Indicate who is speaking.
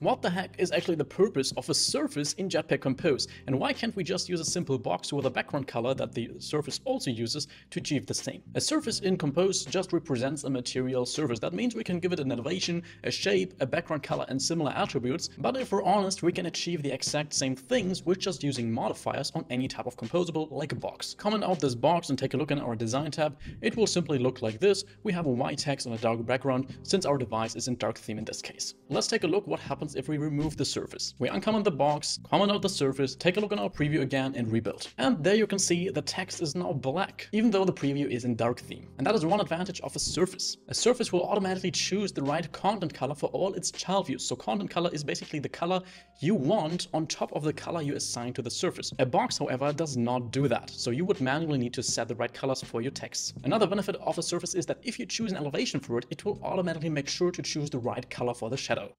Speaker 1: What the heck is actually the purpose of a surface in Jetpack Compose? And why can't we just use a simple box with a background color that the surface also uses to achieve the same? A surface in Compose just represents a material surface. That means we can give it an elevation, a shape, a background color and similar attributes. But if we're honest, we can achieve the exact same things with just using modifiers on any type of composable like a box. Comment out this box and take a look in our design tab. It will simply look like this. We have a white text on a dark background since our device is in dark theme in this case. Let's take a look what happens happens if we remove the surface. We uncomment the box, comment out the surface, take a look on our preview again and rebuild. And there you can see the text is now black, even though the preview is in dark theme. And that is one advantage of a surface. A surface will automatically choose the right content color for all its child views. So content color is basically the color you want on top of the color you assign to the surface. A box, however, does not do that. So you would manually need to set the right colors for your text. Another benefit of a surface is that if you choose an elevation for it, it will automatically make sure to choose the right color for the shadow.